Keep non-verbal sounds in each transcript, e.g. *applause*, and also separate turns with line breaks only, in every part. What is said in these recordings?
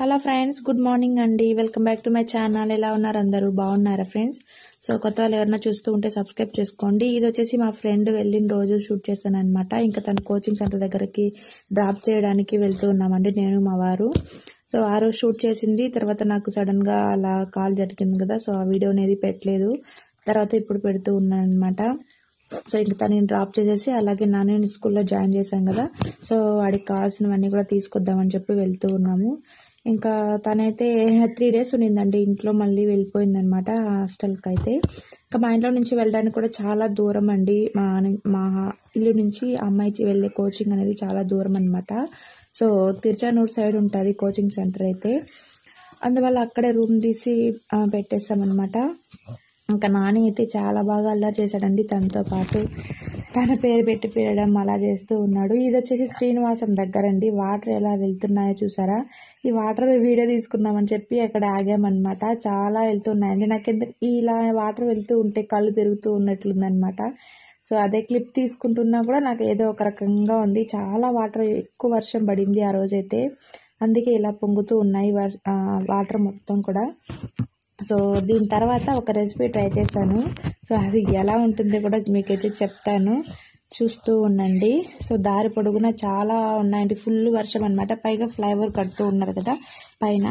Hello friends good morning అండి. Welcome back to my channel. ఎలా ఉన్నారు అందరూ? బాగున్నారా ఫ్రెండ్స్? సో కొత్త వాళ్ళు ఎవరైనా చూస్తూ ఉంటే సబ్స్క్రైబ్ చేసుకోండి. ఇది వచ్చేసి మా ఫ్రెండ్ వెళ్ళిన రోజు షూట్ చేశాను అనమాట ఇంకా తన కోచింగ్ సెంటర్ దగ్గరికి డ్రాప్ చేయడానికి వెళ్తూ ఉన్నామండి. నేను మా వారు. సో ఆ రోజు షూట్ చేసింది. తర్వాత నాకు సడన్గా అలా కాల్ జరిగింది కదా. సో ఆ వీడియో అనేది పెట్టలేదు. తర్వాత ఇప్పుడు పెడుతూ ఉన్నాను అనమాట సో ఇంక తనని డ్రాప్ చేసేసి అలాగే నాన్న స్కూల్లో జాయిన్ చేశాం కదా. సో వాడికి కావాల్సినవన్నీ కూడా తీసుకొద్దామని చెప్పి వెళ్తూ ఉన్నాము. ఇంకా తనైతే త్రీ డేస్ ఉన్నిందండి ఇంట్లో మళ్ళీ వెళ్ళిపోయిందనమాట హాస్టల్కి అయితే ఇంకా మా ఇంట్లో నుంచి వెళ్ళడానికి కూడా చాలా దూరం అండి మా మా ఇల్లు నుంచి అమ్మాయి వెళ్ళే కోచింగ్ అనేది చాలా దూరం అనమాట సో తిరుచానూరు సైడ్ ఉంటుంది కోచింగ్ సెంటర్ అయితే. అందువల్ల అక్కడే రూమ్ తీసి పెట్టేస్తామన్నమాట. ఇంకా నాని అయితే చాలా బాగా అల్లరి చేశాడండి తనతో పాటు. తన పేరు పెట్టి పిలవడం అలా చేస్తూ ఉన్నాడు. ఇది వచ్చేసి శ్రీనివాసం దగ్గరండి వాటర్ ఎలా వెళ్తున్నాయో చూసారా? ఈ వాటర్ వీడియో తీసుకుందామని చెప్పి అక్కడ ఆగామన్నమాట. చాలా వెళ్తున్నాయండి. నాకు ఎందుకు ఇలా వాటర్ వెళ్తూ ఉంటే కళ్ళు తిరుగుతూ ఉన్నట్లుందనమాట సో అదే క్లిప్ తీసుకుంటున్నా కూడా నాకు ఏదో ఒక రకంగా ఉంది. చాలా వాటర్ ఎక్కువ వర్షం పడింది ఆ రోజైతే. అందుకే ఇలా పొంగుతూ ఉన్నాయి వాటర్ మొత్తం కూడా. సో దీని తర్వాత ఒక రెసిపీ ట్రై చేశాను. సో అది ఎలా ఉంటుందో కూడా మీకైతే చెప్తాను. చూస్తూ ఉండండి. సో దారి పొడుగున చాలా ఉన్నాయండి. ఫుల్ వర్షం అనమాట పైగా ఫ్లైఓవర్ కడుతూ ఉన్నారు కదా పైన.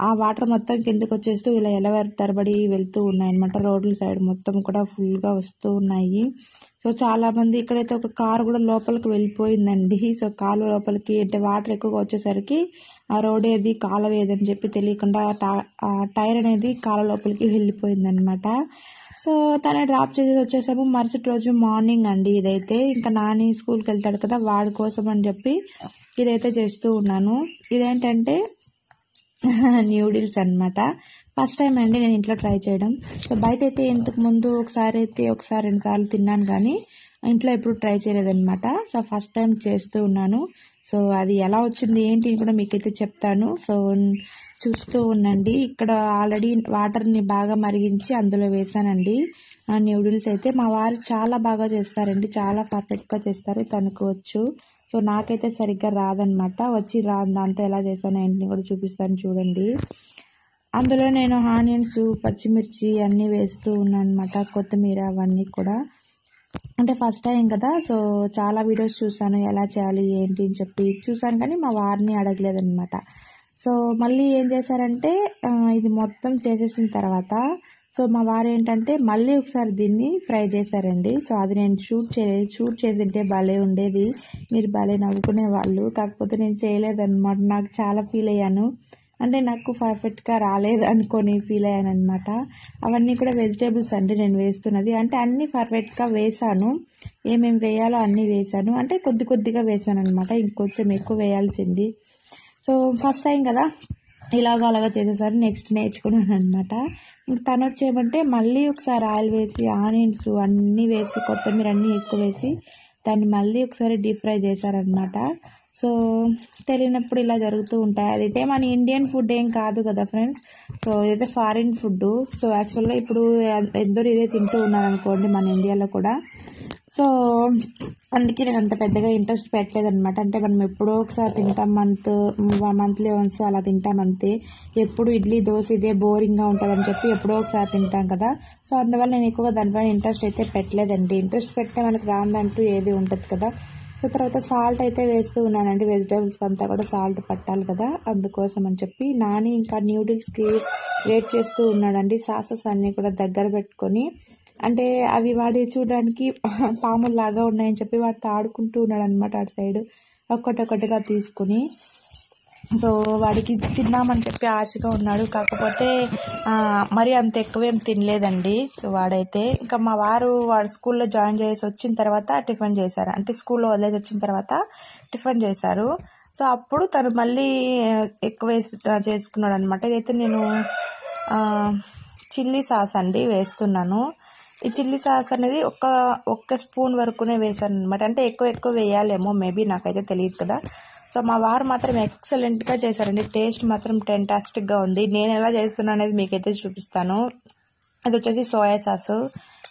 ఆ వాటర్ మొత్తం కిందకు వచ్చేస్తూ ఇలా ఎలవారి తరబడి వెళ్తూ ఉన్నాయి అనమాట రోడ్ల సైడ్ మొత్తం కూడా ఫుల్గా వస్తూ ఉన్నాయి. సో చాలామంది ఇక్కడైతే ఒక కారు కూడా లోపలికి వెళ్ళిపోయిందండి. సో కాలు లోపలికి అంటే వాటర్ ఎక్కువగా వచ్చేసరికి ఆ రోడ్ ఏది కాలువ ఏదని చెప్పి తెలియకుండా ఆ టైర్ అనేది కాలు లోపలికి వెళ్ళిపోయిందనమాట సో తనే డ్రాప్ చేసి వచ్చేసాము. మరుసటి రోజు మార్నింగ్ అండి ఇదైతే. ఇంకా నాని స్కూల్కి వెళ్తాడు కదా వాడి కోసం అని చెప్పి ఇదైతే చేస్తూ ఉన్నాను. ఇదేంటంటే *laughs* న్యూడిల్స్ అన్నమాట. ఫస్ట్ టైం అండి నేను ఇంట్లో ట్రై చేయడం. సో బయట అయితే ఇంతకు ముందు ఒకసారి అయితే ఒకసారి రెండు సార్లు తిన్నాను కానీ ఇంట్లో ఎప్పుడు ట్రై చేయలేదనమాట సో ఫస్ట్ టైం చేస్తూ ఉన్నాను. సో అది ఎలా వచ్చింది ఏంటి అని కూడా మీకైతే చెప్తాను. సో చూస్తూ ఉండండి. ఇక్కడ ఆల్రెడీ వాటర్ని బాగా మరిగించి అందులో వేసానండి ఆ న్యూడిల్స్ అయితే మా వారు చాలా బాగా చేస్తారండి. చాలా పర్ఫెక్ట్గా చేస్తారు. తనకు వచ్చు సో నాకైతే సరిగ్గా రాదనమాట వచ్చి రా దాంతో ఎలా చేస్తాను ఏంటిని కూడా చూపిస్తాను చూడండి. అందులో నేను ఆనియన్స్ పచ్చిమిర్చి అన్నీ వేస్తూ ఉన్నాను అనమాట కొత్తిమీర అవన్నీ కూడా. అంటే ఫస్ట్ టైం కదా సో చాలా వీడియోస్ చూసాను ఎలా చేయాలి ఏంటి అని చెప్పి. చూసాను కానీ మా వారిని అడగలేదనమాట సో మళ్ళీ ఏం చేశారంటే ఇది మొత్తం చేసేసిన తర్వాత సో మా వారు ఏంటంటే మళ్ళీ ఒకసారి దీన్ని ఫ్రై చేశారండి. సో అది నేను షూట్ చేయలేదు షూట్ చేసింటే భలే ఉండేది. మీరు భలే నవ్వుకునే వాళ్ళు. కాకపోతే నేను చేయలేదన్నమాట. నాకు చాలా ఫీల్ అయ్యాను. అంటే నాకు పర్ఫెక్ట్గా రాలేదు అనుకొని ఫీల్ అయ్యాను అనమాట అవన్నీ కూడా వెజిటేబుల్స్ అండి నేను వేస్తున్నది. అంటే అన్నీ పర్ఫెక్ట్గా వేసాను. ఏమేమి వేయాలో అన్నీ వేసాను. అంటే కొద్ది కొద్దిగా వేసాను అనమాట ఇంకొంచెం ఎక్కువ వేయాల్సింది. సో ఫస్ట్ టైం కదా ఇలాగ అలాగా చేసేసారు. నెక్స్ట్ నేర్చుకున్నాను అనమాట ఇంక తను వచ్చేయమంటే మళ్ళీ ఒకసారి ఆయిల్ వేసి ఆనియన్స్ అన్నీ వేసి కొత్తిమీర అన్నీ ఎక్కువ వేసి దాన్ని మళ్ళీ ఒకసారి డీప్ ఫ్రై చేశారనమాట సో తెలియనప్పుడు ఇలా జరుగుతూ ఉంటాయి. అదైతే మన ఇండియన్ ఫుడ్ ఏం కాదు కదా ఫ్రెండ్స్. సో ఇదైతే ఫారిన్ ఫుడ్ సో యాక్చువల్గా ఇప్పుడు ఎందరో ఇదే తింటూ ఉన్నారు అనుకోండి మన ఇండియాలో కూడా. సో అందుకే నేను అంత పెద్దగా ఇంట్రెస్ట్ పెట్టలేదన్నమాట. అంటే మనం ఎప్పుడో ఒకసారి తింటాం మంత్ మంత్లీ వన్స్ అలా తింటాం అంతే. ఎప్పుడు ఇడ్లీ దోశ ఇదే బోరింగ్గా ఉంటుందని చెప్పి ఎప్పుడో ఒకసారి తింటాం కదా. సో అందువల్ల నేను ఎక్కువగా దానిపైన ఇంట్రెస్ట్ అయితే పెట్టలేదండి. ఇంట్రెస్ట్ పెడితే మనకు రాందంటూ ఏది ఉంటుంది కదా. సో తర్వాత సాల్ట్ అయితే వేస్తూ ఉన్నానండి. వెజిటేబుల్స్కి అంతా కూడా సాల్ట్ పట్టాలి కదా. అందుకోసం అని చెప్పి నాని ఇంకా న్యూడిల్స్కి వేట్ చేస్తూ ఉన్నాడండి. సాసెస్ అన్నీ కూడా దగ్గర పెట్టుకొని అంటే అవి వాడి చూడడానికి *laughs* పాముల్లాగా ఉన్నాయని చెప్పి వాటితో ఆడుకుంటూ ఉన్నాడు అనమాట అటు సైడ్. ఒక్కటొక్కటిగా తీసుకుని. సో వాడికి తిన్నామని చెప్పి ఆశగా ఉన్నాడు. కాకపోతే మరి అంత ఎక్కువేం తినలేదండి. సో వాడైతే ఇంకా మా వారు వాడు స్కూల్లో జాయిన్ చేసి వచ్చిన తర్వాత టిఫిన్ చేశారు. అంటే స్కూల్లో వదిలేసి వచ్చిన తర్వాత టిఫిన్ చేశారు. సో అప్పుడు తను మళ్ళీ ఎక్కువ చేసుకున్నాడు అనమాట ఇదైతే నేను చిల్లీ సాస్ అండి వేస్తున్నాను. ఈ చిల్లీ సాస్ అనేది ఒక్క ఒక్క స్పూన్ వరకునే వేసాను అనమాట అంటే ఎక్కువ ఎక్కువ వేయాలేమో మేబీ నాకైతే తెలియదు కదా. సో మా వారు మాత్రం ఎక్సలెంట్గా చేశారండి. టేస్ట్ మాత్రం టెంటాస్టిక్గా ఉంది. నేను ఎలా చేస్తున్నా అనేది మీకైతే చూపిస్తాను. అది వచ్చేసి soya sauce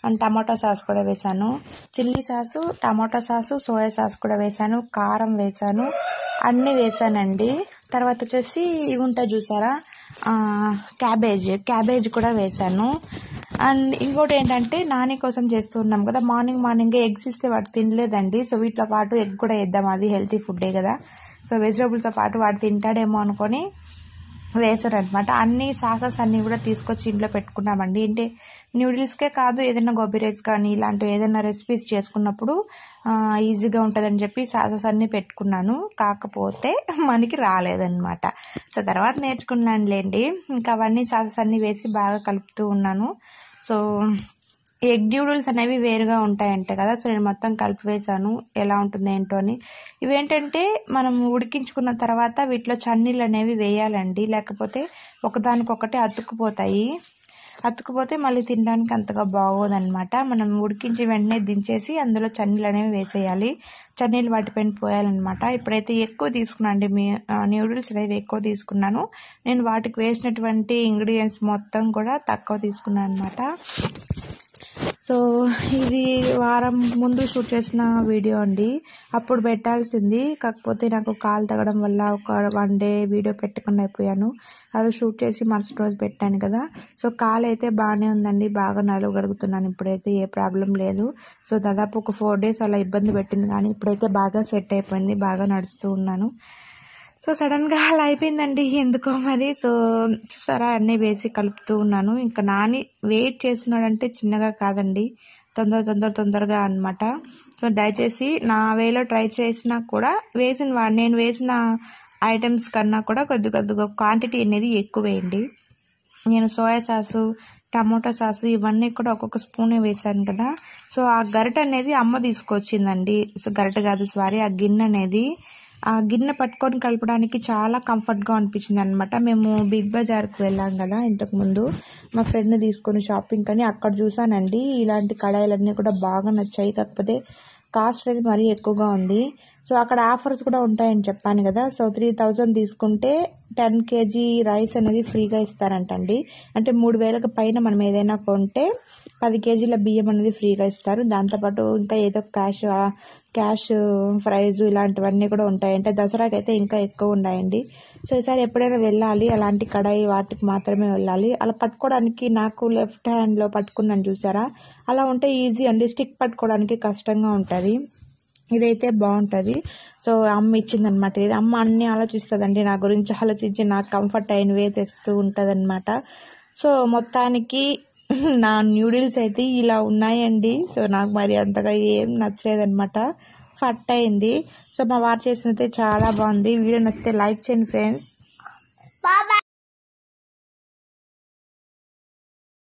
and tomato sauce కూడా వేసాను chilli sauce tomato sauce soya sauce కూడా వేసాను కారం వేసాను అన్నీ వేసానండి తర్వాత వచ్చేసి ఇవి ఉంటాయి చూసారా? క్యాబేజ్ క్యాబేజ్ కూడా వేశాను. అండ్ ఇంకోటి ఏంటంటే నాని కోసం చేస్తున్నాం కదా. మార్నింగ్ మార్నింగ్ ఎగ్స్ ఇస్తే వాడు తినలేదండి. సో వీటితో పాటు ఎగ్ కూడా వేద్దాం. అది హెల్తీ ఫుడ్డే కదా. సో వెజిటబుల్స్తో పాటు వాడు తింటాడేమో అనుకొని వేసారు అనమాట అన్ని సాసెస్ అన్నీ కూడా తీసుకొచ్చి ఇంట్లో పెట్టుకున్నామండి. అంటే న్యూడిల్స్కే కాదు ఏదైనా గోబీ రైస్ కానీ ఇలాంటివి ఏదైనా రెసిపీస్ చేసుకున్నప్పుడు ఈజీగా ఉంటుందని చెప్పి సాసెస్ అన్నీ పెట్టుకున్నాను. కాకపోతే మనకి రాలేదన్నమాట. సో తర్వాత నేర్చుకున్నాను లేండి ఇంకా అవన్నీ సాసెస్ అన్నీ వేసి బాగా కలుపుతూ ఉన్నాను. సో ఎగ్ న్యూడిల్స్ అనేవి వేరుగా ఉంటాయంట కదా. సో నేను మొత్తం కలిపి వేసాను ఎలా ఉంటుంది ఏంటో అని. ఇవేంటంటే మనం ఉడికించుకున్న తర్వాత వీటిలో చన్నీళ్ళు అనేవి వేయాలండి. లేకపోతే ఒకదానికొకటి అతుక్కుపోతాయి. అతుకుపోతే మళ్ళీ తినడానికి అంతగా బాగోదనమాట మనం ఉడికించి వెంటనే దించేసి అందులో చన్నీళ్ళు అనేవి వేసేయాలి. చన్నీళ్ళు వాటిపైన పోయాలన్నమాట. ఇప్పుడైతే ఎక్కువ తీసుకున్నాను అండి. మీ న్యూడిల్స్ అనేవి ఎక్కువ తీసుకున్నాను. నేను వాటికి వేసినటువంటి ఇంగ్రీడియంట్స్ మొత్తం కూడా తక్కువ తీసుకున్నాను అనమాట సో ఇది వారం ముందు షూట్ చేసిన వీడియో అండి. అప్పుడు పెట్టాల్సింది. కాకపోతే నాకు కాలు తగ్గడం వల్ల ఒక వన్ డే వీడియో పెట్టకుండా అయిపోయాను. అది షూట్ చేసి మరుసటి రోజు పెట్టాను కదా. సో కాలు అయితే బాగానే ఉందండి. బాగా నలగలుగుతున్నాను ఇప్పుడైతే ఏ ప్రాబ్లం లేదు. సో దాదాపు ఒక ఫోర్ డేస్ అలా ఇబ్బంది పెట్టింది. కానీ ఇప్పుడైతే బాగా సెట్ అయిపోయింది. బాగా నడుస్తూ ఉన్నాను. సో సడన్గా అలా అయిపోయిందండి. ఎందుకో మరి? సో చూసారా అన్నీ వేసి కలుపుతూ ఉన్నాను. ఇంకా నాని వెయిట్ చేస్తున్నాడంటే చిన్నగా కాదండి. తొందర తొందర తొందరగా అన్నమాట. సో దయచేసి నా వేలో ట్రై చేసినా కూడా వేసిన నేను వేసిన ఐటమ్స్ కన్నా కూడా కొద్ది కొద్దిగా క్వాంటిటీ అనేది ఎక్కువ వేయండి నేను సోయా సాసు టమోటా సాసు ఇవన్నీ కూడా ఒక్కొక్క స్పూనే వేసాను కదా. సో ఆ గరిట అనేది అమ్మ తీసుకొచ్చిందండి. సో గరిట కాదు సారీ ఆ గిన్నె అనేది. ఆ గిన్నె పట్టుకొని కలపడానికి చాలా కంఫర్ట్గా అనిపించింది అనమాట మేము బిగ్ బజార్కి వెళ్ళాం కదా ఇంతకుముందు మా ఫ్రెండ్ తీసుకుని షాపింగ్ అని అక్కడ చూసానండి. ఇలాంటి కడాయిలన్నీ కూడా బాగా నచ్చాయి. కాకపోతే కాస్ట్ అనేది మరీ ఎక్కువగా ఉంది. సో అక్కడ ఆఫర్స్ కూడా ఉంటాయని చెప్పాను కదా. సో త్రీ థౌజండ్ తీసుకుంటే టెన్ కేజీ రైస్ అనేది ఫ్రీగా ఇస్తారంటండి. అంటే మూడు వేలకు పైన మనం ఏదైనా కొంటే పది కేజీల బియ్యం అనేది ఫ్రీగా ఇస్తారు. దాంతోపాటు ఇంకా ఏదో క్యాష్ క్యాష్ ప్రైజ్ ఇలాంటివన్నీ కూడా ఉంటాయంటే. దసరాకి అయితే ఇంకా ఎక్కువ ఉన్నాయండి. సో ఈసారి ఎప్పుడైనా వెళ్ళాలి. అలాంటి కడాయి వాటికి మాత్రమే వెళ్ళాలి. అలా పట్టుకోవడానికి నాకు లెఫ్ట్ హ్యాండ్లో పట్టుకున్నాను చూసారా? అలా ఉంటే ఈజీ అండి. స్టిక్ పట్టుకోవడానికి కష్టంగా ఉంటుంది. ఇదైతే బాగుంటుంది. సో అమ్మ ఇచ్చిందనమాట ఇది. అమ్మ అన్ని ఆలోచిస్తుందండి. నా గురించి ఆలోచించి నాకు కంఫర్ట్ అయినవే తెస్తూ ఉంటుందన్నమాట సో మొత్తానికి *laughs* నా న్యూడిల్స్ అయితే ఇలా ఉన్నాయండి. సో నాకు మరి అంతగా ఏం నచ్చలేదనమాట కట్ అయింది. సో మా వారు చేసినైతే చాలా బాగుంది. వీడియో నచ్చితే లైక్ చేయండి ఫ్రెండ్స్.